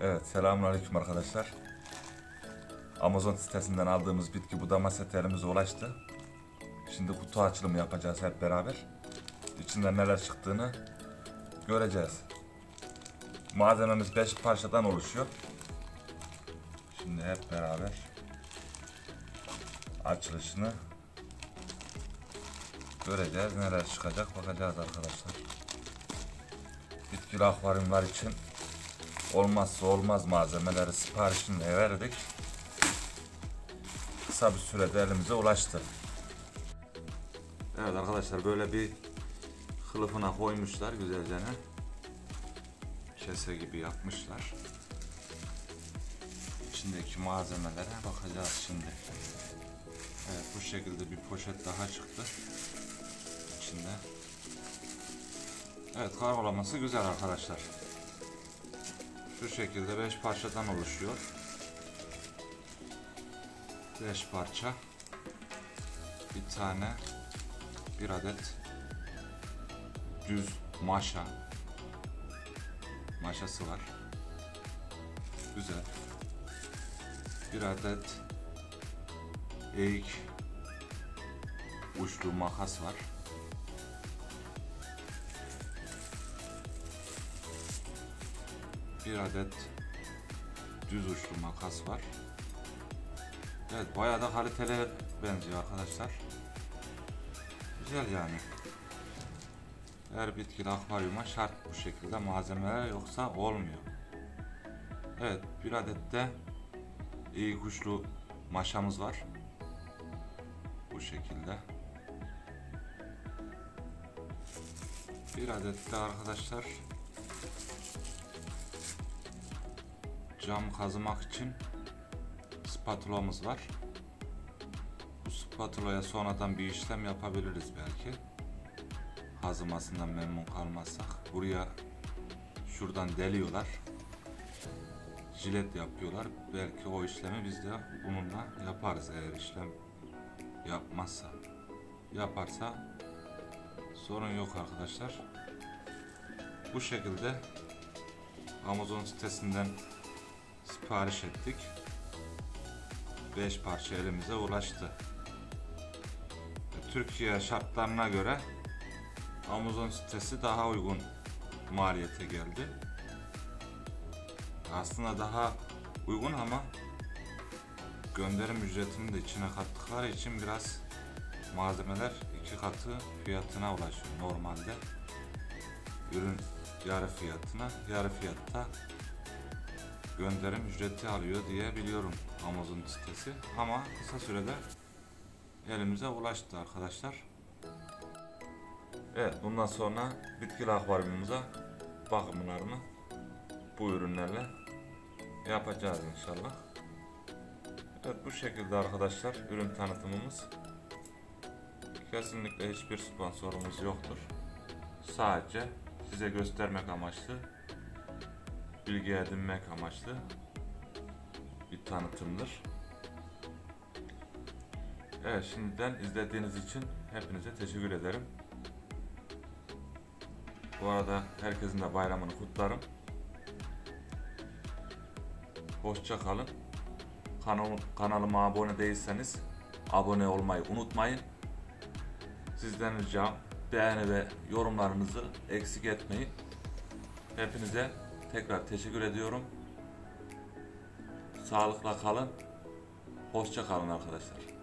Evet, selamünaleyküm arkadaşlar. Amazon sitesinden aldığımız bitki budama seti elimize ulaştı. Şimdi kutu açılımı yapacağız hep beraber. İçinden neler çıktığını göreceğiz. Malzememiz 5 parçadan oluşuyor. Şimdi hep beraber açılışını göreceğiz. Neler çıkacak bakacağız arkadaşlar. Bitkili akvaryumlar için olmazsa olmaz malzemeleri siparişini verdik. Kısa bir sürede elimize ulaştı. Evet arkadaşlar böyle bir kılıfına koymuşlar güzelce? Kese gibi yapmışlar. İçindeki malzemelere bakacağız şimdi. Evet bu şekilde bir poşet daha çıktı. İçinde. Evet kargolaması güzel arkadaşlar. Şu şekilde 5 parçadan oluşuyor. 5 parça. Bir tane bir adet düz maşa maşası var. Güzel. Bir adet eğik uçlu makas var. Bir adet düz uçlu makas var. Evet bayağı da kaliteli benziyor arkadaşlar. Güzel yani. Her bitkili akvaryuma şart bu şekilde malzemeler yoksa olmuyor. Evet bir adet de iyi kuşlu maşamız var. Bu şekilde. Bir adet de arkadaşlar cam kazımak için spatulamız var. Bu spatulaya sonradan bir işlem yapabiliriz belki. Kazımasından memnun kalmazsak. Buraya şuradan deliyorlar. Jilet yapıyorlar. Belki o işlemi biz de bununla yaparız eğer işlem yapmazsa. Yaparsa sorun yok arkadaşlar. Bu şekilde Amazon sitesinden sipariş ettik. 5 parça elimize ulaştı. Türkiye şartlarına göre Amazon sitesi daha uygun maliyete geldi. Aslında daha uygun ama gönderim ücretini de içine kattıkları için biraz malzemeler iki katı fiyatına ulaşıyor normalde. Ürün yarı fiyatına, yarı fiyatta gönderim ücreti alıyor diye biliyorum Amazon sitesi. Ama kısa sürede elimize ulaştı arkadaşlar. Evet bundan sonra bitkili akvaryumumuza bakımlarını bu ürünlerle yapacağız inşallah. Evet bu şekilde arkadaşlar ürün tanıtımımız. Kesinlikle hiçbir sponsorumuz yoktur. Sadece size göstermek amaçlı bilgi edinmek amaçlı bir tanıtımdır. Evet şimdiden izlediğiniz için hepinize teşekkür ederim. Bu arada herkesin de bayramını kutlarım. Hoşça kalın. Kanal, kanalıma abone değilseniz abone olmayı unutmayın. Sizden ricam beğeni ve yorumlarınızı eksik etmeyin. Hepinize tekrar teşekkür ediyorum. Sağlıkla kalın. Hoşça kalın arkadaşlar.